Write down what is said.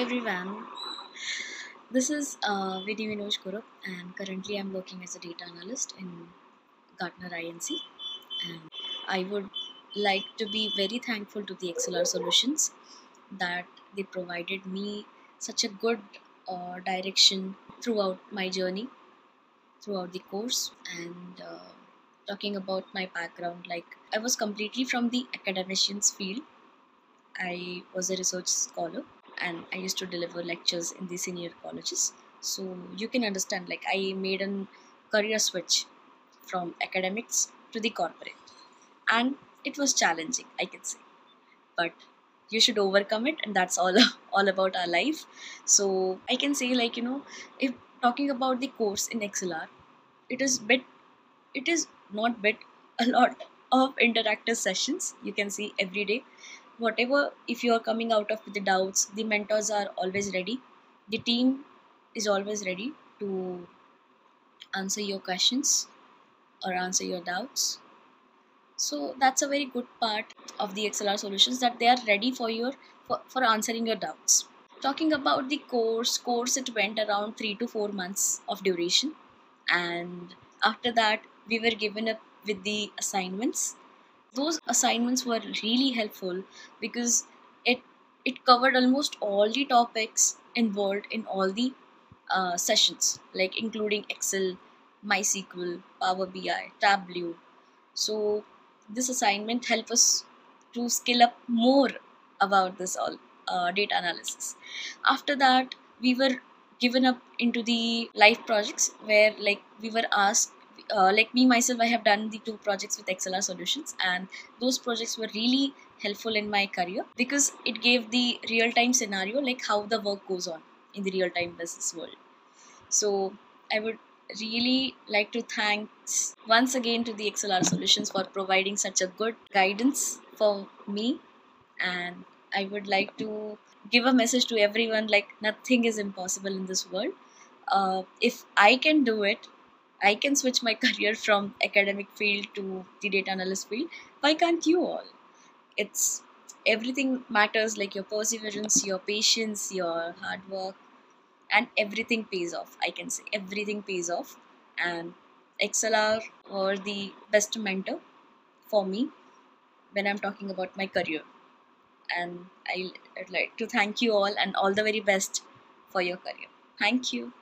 everyone. This is uh, Vidhi Vinoj Kurup, and currently I'm working as a data analyst in Gartner INC. And I would like to be very thankful to the ExcelR Solutions that they provided me such a good uh, direction throughout my journey, throughout the course. And uh, talking about my background, like I was completely from the academician's field. I was a research scholar and I used to deliver lectures in the senior colleges. So you can understand, like, I made a career switch from academics to the corporate, and it was challenging, I can say, but you should overcome it, and that's all all about our life. So I can say, like, you know, if talking about the course in ExcelR, it is bit, it is not bit a lot of interactive sessions you can see every day whatever if you are coming out of the doubts the mentors are always ready. The team is always ready to answer your questions or answer your doubts. So that's a very good part of the ExcelR solutions that they are ready for your for, for answering your doubts. Talking about the course course it went around 3 to 4 months of duration. And after that we were given up with the assignments those assignments were really helpful because it it covered almost all the topics involved in all the uh, sessions like including excel mysql power bi tableau. So this assignment helped us to skill up more about this all uh, data analysis. After that we were given up into the live projects where like we were asked uh, like me myself i have done the two projects with ExcelR solutions and those projects were really helpful in my career because it gave the real time scenario like how the work goes on in the real time business world. So i would really like to thanks once again to the ExcelR solutions for providing such a good guidance for me and i would like to give a message to everyone like nothing is impossible in this world. Uh, if i can do it I can switch my career from academic field to the data analyst field. Why can't you all? It's everything matters like your perseverance, your patience, your hard work, and everything pays off. I can say everything pays off, and ExcelR were the best mentor for me when I'm talking about my career. And I'd like to thank you all and all the very best for your career. Thank you.